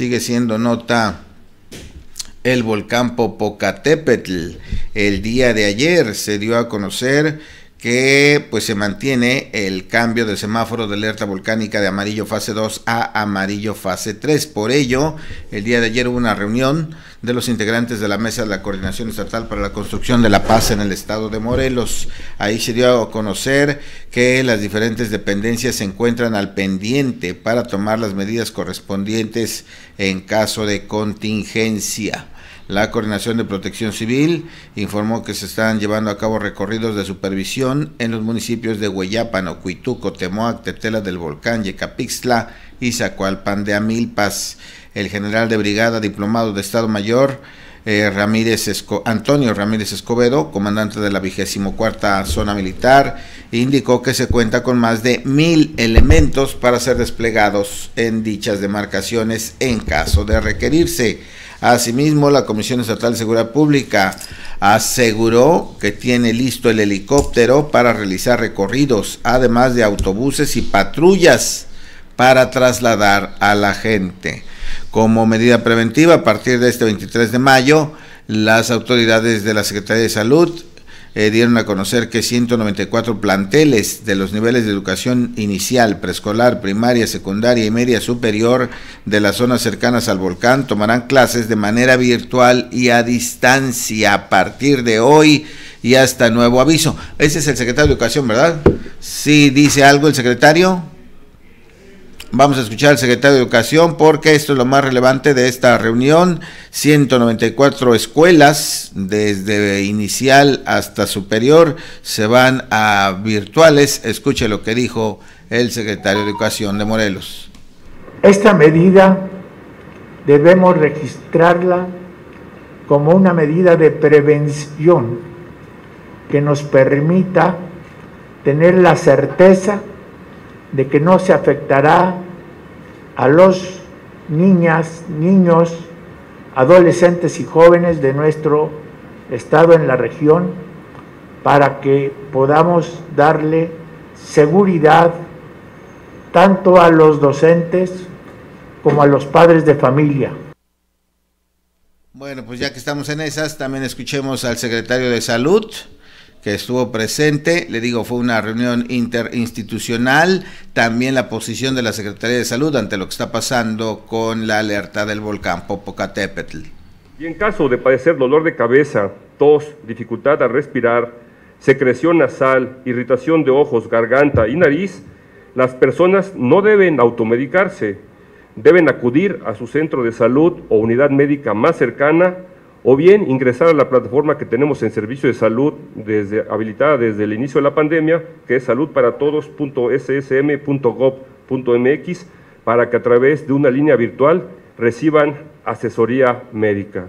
sigue siendo nota el volcán Popocatépetl. El día de ayer se dio a conocer que pues se mantiene el cambio de semáforo de alerta volcánica de amarillo fase 2 a amarillo fase 3. Por ello, el día de ayer hubo una reunión de los integrantes de la Mesa de la Coordinación Estatal para la Construcción de la Paz en el estado de Morelos. Ahí se dio a conocer que las diferentes dependencias se encuentran al pendiente para tomar las medidas correspondientes en caso de contingencia. La Coordinación de Protección Civil informó que se están llevando a cabo recorridos de supervisión en los municipios de Hueyápano, Cuituco, Temoac, Tetela del Volcán, Yecapixtla y Zacualpan de Amilpas. El general de brigada diplomado de Estado Mayor, eh, Ramírez Antonio Ramírez Escobedo, comandante de la vigésimo cuarta zona militar, indicó que se cuenta con más de mil elementos para ser desplegados en dichas demarcaciones en caso de requerirse. Asimismo, la Comisión Estatal de Seguridad Pública aseguró que tiene listo el helicóptero para realizar recorridos, además de autobuses y patrullas para trasladar a la gente. Como medida preventiva, a partir de este 23 de mayo, las autoridades de la Secretaría de Salud eh, dieron a conocer que 194 planteles de los niveles de educación inicial, preescolar, primaria, secundaria y media superior de las zonas cercanas al volcán tomarán clases de manera virtual y a distancia a partir de hoy y hasta nuevo aviso. Ese es el secretario de Educación, ¿verdad? Sí, dice algo el secretario. Vamos a escuchar al secretario de Educación porque esto es lo más relevante de esta reunión. 194 escuelas, desde inicial hasta superior, se van a virtuales. Escuche lo que dijo el secretario de Educación de Morelos. Esta medida debemos registrarla como una medida de prevención que nos permita tener la certeza de que no se afectará a los niñas, niños, adolescentes y jóvenes de nuestro estado en la región para que podamos darle seguridad tanto a los docentes como a los padres de familia. Bueno, pues ya que estamos en esas, también escuchemos al secretario de Salud, que estuvo presente. Le digo, fue una reunión interinstitucional. También la posición de la Secretaría de Salud ante lo que está pasando con la alerta del volcán Popocatépetl. Y en caso de padecer dolor de cabeza, tos, dificultad al respirar, secreción nasal, irritación de ojos, garganta y nariz, las personas no deben automedicarse. Deben acudir a su centro de salud o unidad médica más cercana o bien ingresar a la plataforma que tenemos en servicio de salud desde, habilitada desde el inicio de la pandemia, que es saludparatodos.ssm.gov.mx, para que a través de una línea virtual reciban asesoría médica.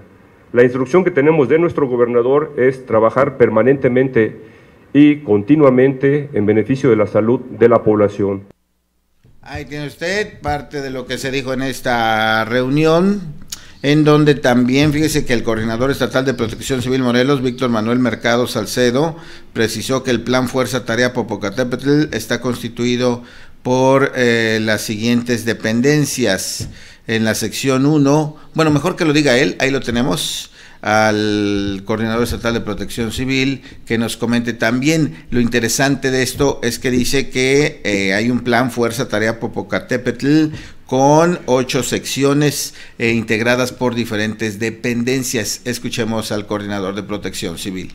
La instrucción que tenemos de nuestro gobernador es trabajar permanentemente y continuamente en beneficio de la salud de la población. Ahí tiene usted parte de lo que se dijo en esta reunión en donde también fíjese que el coordinador estatal de protección civil Morelos, Víctor Manuel Mercado Salcedo, precisó que el plan Fuerza Tarea Popocatépetl está constituido por eh, las siguientes dependencias. En la sección 1, bueno, mejor que lo diga él, ahí lo tenemos al coordinador estatal de protección civil que nos comente también. Lo interesante de esto es que dice que eh, hay un plan Fuerza Tarea Popocatépetl con ocho secciones eh, integradas por diferentes dependencias. Escuchemos al coordinador de protección civil.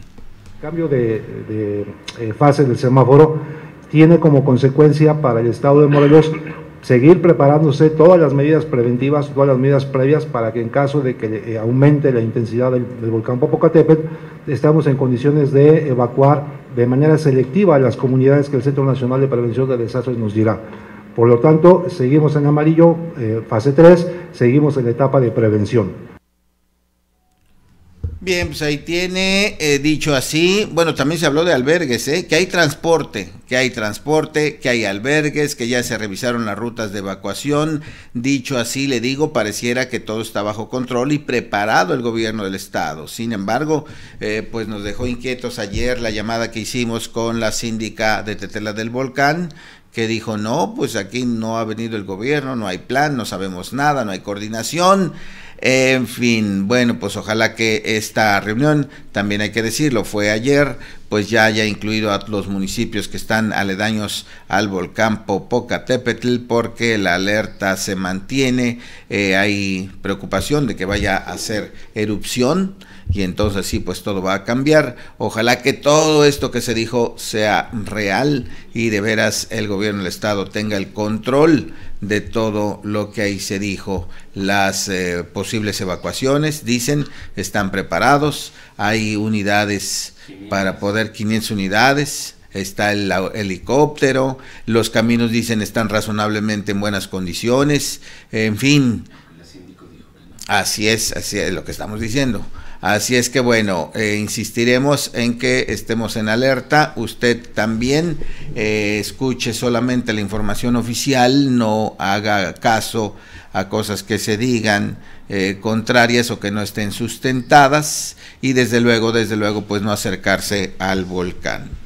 cambio de, eh, fase del semáforo tiene como consecuencia para el estado de Morelos seguir preparándose todas las medidas preventivas, todas las medidas previas para que en caso de que eh, aumente la intensidad del, volcán Popocatépetl, estamos en condiciones de evacuar de manera selectiva a las comunidades que el Centro Nacional de Prevención de Desastres nos dirá. Por lo tanto, seguimos en amarillo, eh, fase 3, seguimos en la etapa de prevención. Bien, pues ahí tiene, eh, dicho así, bueno, también se habló de albergues, ¿eh? que hay transporte, que hay transporte, que hay albergues, que ya se revisaron las rutas de evacuación. Dicho así, le digo, pareciera que todo está bajo control y preparado el gobierno del estado. Sin embargo, eh, pues nos dejó inquietos ayer la llamada que hicimos con la síndica de Tetela del Volcán, que dijo, no, pues aquí no ha venido el gobierno, no hay plan, no sabemos nada, no hay coordinación. En fin, bueno, pues ojalá que esta reunión, también hay que decirlo, fue ayer, pues ya haya incluido a los municipios que están aledaños al volcán Popocatépetl, porque la alerta se mantiene, eh, hay preocupación de que vaya a hacer erupción y entonces sí, pues todo va a cambiar. Ojalá que todo esto que se dijo sea real y de veras el gobierno del estado tenga el control de todo lo que ahí se dijo. Las eh, posibles evacuaciones, dicen, están preparados, hay unidades para poder, 500 unidades, está el, helicóptero, los caminos dicen están razonablemente en buenas condiciones, en fin. Así es, así es lo que estamos diciendo. Así es que bueno, eh, insistiremos en que estemos en alerta. Usted también eh, escuche solamente la información oficial, no haga caso a cosas que se digan eh, contrarias o que no estén sustentadas y desde luego, desde luego, pues no acercarse al volcán.